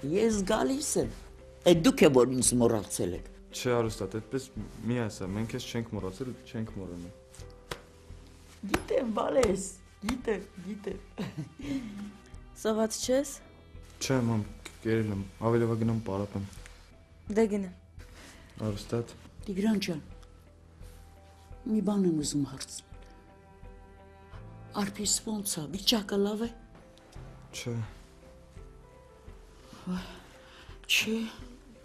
Ես գալիս եմ։ Այդ դուք եք որ ինձ մոռացել եք։ Չէ, արուստատ, այդպես մի ասա, մենք քեզ չենք մոռացել, չենք մոռանա։ Գիտեմ, բալես, գիտեմ, գիտեմ։ Սոված չես։ Չէ, մամ, կերել եմ, ավելի լավ գնամ պարապեմ։ Դե գնա։ Արուստատ, Տիգրան ջան։ Մի բան եմ ուզում հարցնել։ Արփիս ո՞նց է, վիճակը լավ է։ չէ, Չի։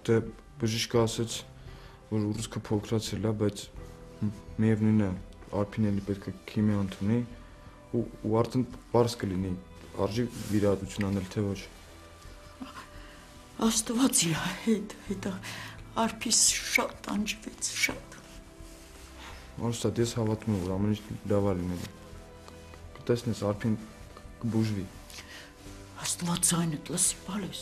դե բժիշկը ասաց, որ ուռուցքը փոքրացել է, բայց մ- միևնույն է, արփին էլի պետք է քիմիա ընդունի ու ու արդեն པարս կլինի, արժի վիրահատություն անել թե ոչ։ Աստված իր հետ, հետո արփիս շատ անջվեց, շատ։ Արուստատ, ես հավատում եմ, որ ամեն ինչ լավ լինելու։ Կտեսնես, արփին կբուժվի։ Աստված այնդ լսի բալես։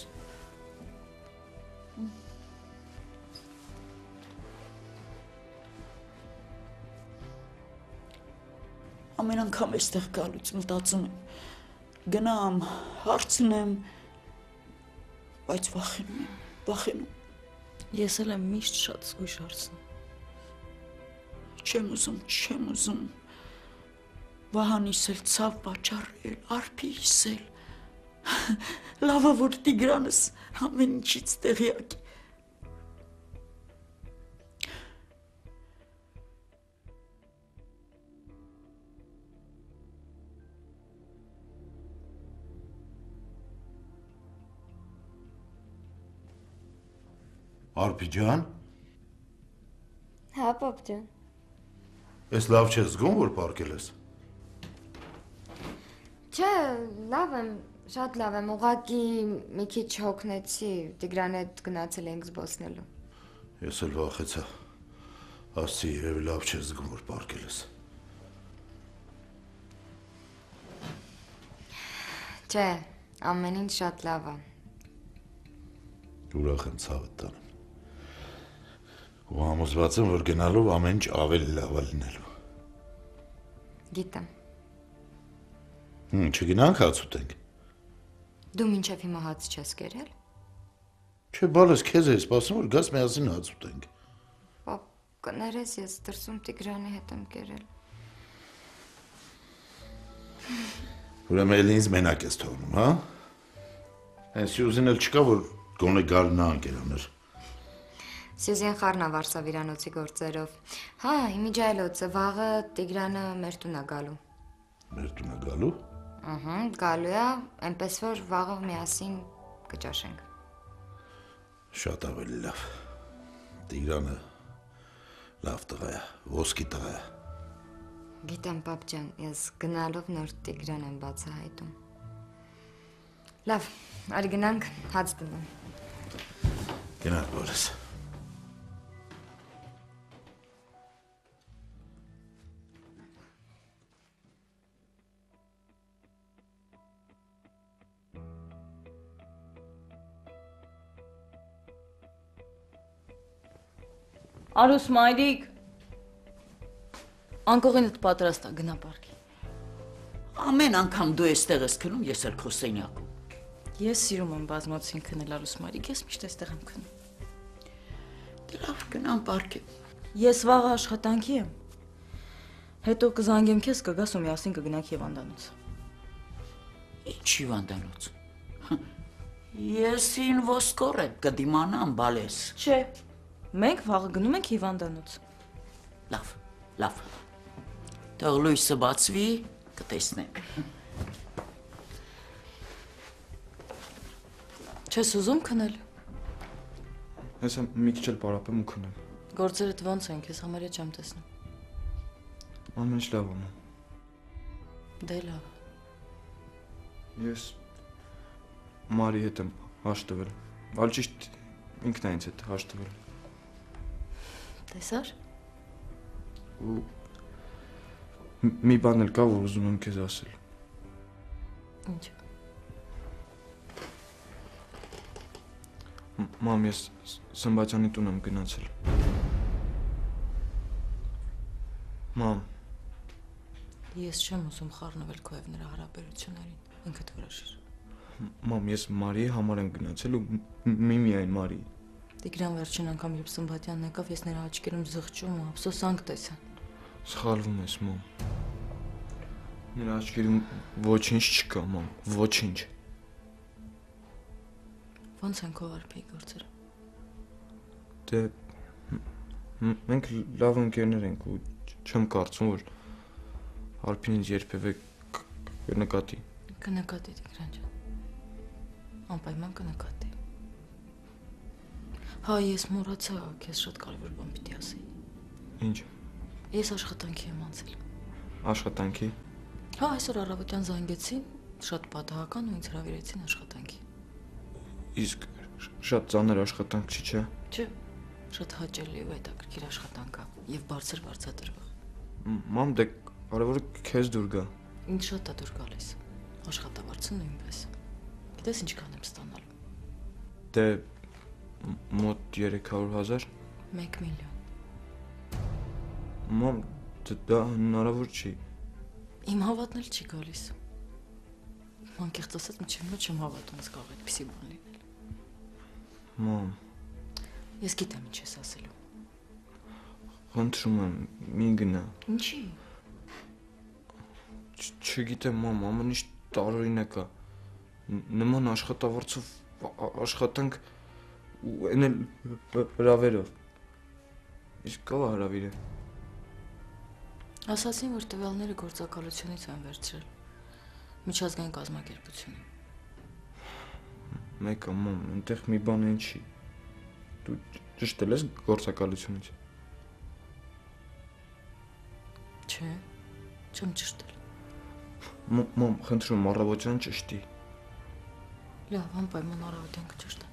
Ամեն անգամ այստեղ գալուց մտածում եմ գնամ, հարցնեմ, բայց վախենում եմ, վախենում։ Ես էլ եմ միշտ շատ զգույշ հարցնում։ Չեմ ուզում, չեմ ուզում։ Վահանիս էլ ցավ պատճառել, արփիս էլ։ Լավա որ Տիգրանս ամեն ինչից տեղյակ է։ Արփի ջան, Հա, պապ ջան։ ես լավ չես զգում, որ պարկել ես։ Չէ, լավ եմ, շատ լավ եմ։ Ուղղակի մի քիչ հոգնեցի, Տիգրան հետ գնացել ենք զբոսնելու։ Ես էլ վախեցա։ Ասի երևի լավ չես զգում, որ պարկել ես։ Չէ, ամեն ինչ շատ լավ է։ Ուրախ եմ ցավդ տանեմ։ Ու համոզված եմ, որ գնալով ամեն ինչ ավելի լավ է լինելու։ Գիտեմ։ Հմ, չգնանք հաց ուտենք։ Դու մինչև հիմա հաց չես կերել։ Չէ, բալես քեզ է սպասում, որ գաս միասին հաց ուտենք։ Պապ, կներես ես դրսում Տիգրանի հետ եմ կերել։ Ուրեմն էլ ինձ մենակ ես թողնում, հա։ Այս Սյուզին էլ չկա, որ գոնե գալ նա անկերաներ։ Սյուզեն խառնա Վարսավիրանոցի գործերով։ Հա, իմիջայլոցը վաղը Տիգրանը մեր տուն է գալու։ Մեր տունը գալու։ Ահա, գալու է, այնպես որ վաղը միասին կճաշենք։ Շատ ավելի լավ։ Տիգրանը լավ տղա է, ոսկի տղա է։ Գիտեմ, պապ ջան, ես գնալով նոր Տիգրան եմ բացահայտում։ Լավ, արի գնանք հաց դնեմ։ Գնանք որս։ Արուս մայրիկ։ Անկողինդ պատրաստ է գնա պարկի։ Ամեն անգամ դու այստեղ ես քնում, ես էլ քո սենյակում։ Ես սիրում եմ բազմոցին քնել Արուս մայրիկ, ես միշտ այստեղ եմ քնում։ Դե լավ, գնամ պարկե։ Ես վաղ աշխատանքի եմ։ Հետո կզանգեմ քեզ, կգաս ու միասին կգնանք Եվանդանոց։ Ինչ հիվանդանոց։ Ես ին ոսկոր եմ կդիմանամ բալես։ Չէ։ Մենք վաղը գնում ենք Եվանդանոց։ Լավ, լավ։ Թող լույսը բացվի, կտեսնենք։ Չես ուզում քնել։ Հեսա մի քիչ էլ պարապեմ ու քնեմ։ Գործերդ ո՞նց են, քեզ համարյա չեմ տեսնում։ Ամեն ինչ լավ մամ։ Դե լավ։ Ես Մարի հետ եմ հաշտվել։ Ալ ճիշտ ինքն է ինձ հետ հաշտվել։ Տեսար։ Ու մի բան էլ կա, որ ուզում եմ քեզ ասել։ Ինչ։ Մամ, ես Սմբատյանի տուն եմ գնացել։ Մամ, Ես չեմ ուզում խառնվել քո եւ նրա հարաբերություններին։ Ինքդ որոշիր։ Մամ, ես Մարիի համար եմ գնացել ու մի միայն Մարի։ Տիգրան վերջին անգամ երբ Սմբատյանն եկավ, ես նրա աչքերում զղջում ու ափսոսանք տեսա։ Սխալվում ես, մամ։ Նրա աչքերում ոչինչ չկա, մամ, ոչինչ։ Ոնց են քո արփեի գործերը։ Դե մենք լավ ընկերներ ենք ու չեմ կարծում որ Արփին ինձ երբևէ կնկատի։ Կնկատի Տիգրան ջան։ Անպայման կնկատի։ Հա, ես մոռացա, քեզ շատ կարևոր բան պիտի ասեի։ Ինչ, Ես աշխատանքի եմ անցել։ աշխատանքի։ Հա, այսօր առավոտյան զանգեցին, շատ պատահական ու ինձ հրավիրեցին աշխատանքի։ Իսկ շատ ծանր աշխատանք չի, չէ։ Չէ, շատ հաճելի ու հետաքրքիր աշխատանք է եւ բարձր բարձատրվող։ Մ- Մամ, դե կարևորը քեզ դուր գա։ Ինձ շատ է դուր գալիս։ Աշխատավարձը նույնպես։ Գիտես ինչքան եմ ստանալու։ Դե մոտ 300.000։ 1 միլիոն։ Մամ, դա հնարավոր չի։ Իմ հավատն էլ չի գալիս։ Անկեղծ ասած, մինչև նոր չեմ հավատում ես կարող այդպեսի բան լինել։ Մամ, Ես գիտեմ ինչ ես ասելու։ խնդրում եմ, մի գնա։ Ինչի։ Չգիտեմ, մամ, ամեն ինչ տարօրինակ է։ Նման աշխատավարձով աշխատանք այն էլ հրավերով։ Իսկ կա հրավիրը։ Ասացին, որ տվյալները գործակալությունից են վերցրել։ Միջազգային կազմակերպությունը։ Մեկը մամ, այնտեղ մի բան են չի։ Դու ճշտել ես գործակալությունից։ Չէ, չեմ ճշտել։ Մ- Մամ, խնդրում առավոտյան ճշտի։ Լավ, անպայման առավոտյան կճշտեմ։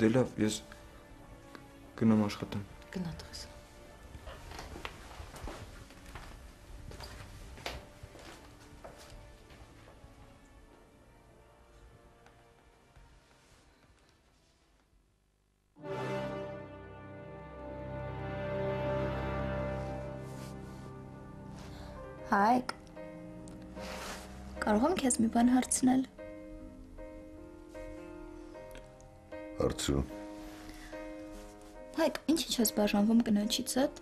Դե լավ, ես գնամ աշխատեմ։ Գնա տղես։ Հայկ։ Կարող եմ քեզ մի բան հարցնել։ Հարցրու։ Հայկ, ինչի՞ չես բաժանվում կնոջիցդ։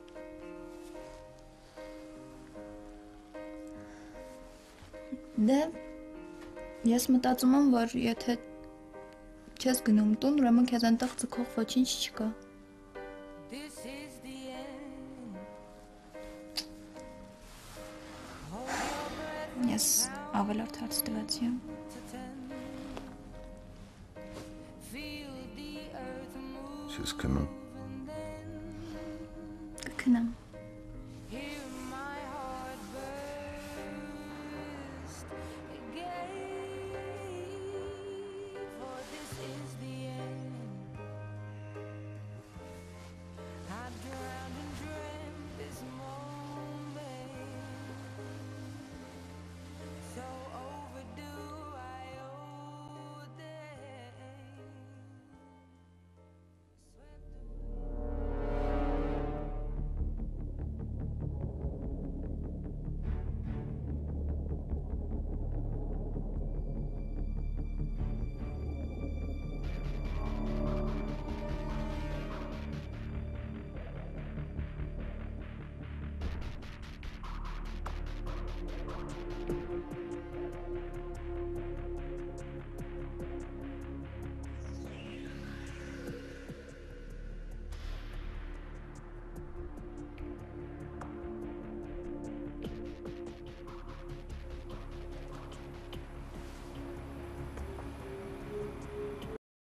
Դե ես մտածում եմ, որ եթե չես գնում տուն, ուրեմն քեզ այնտեղ ցկող ոչինչ չկա։ Ես ավելորդ հարց տվեցի։ Ես կնում։ Կքնամ։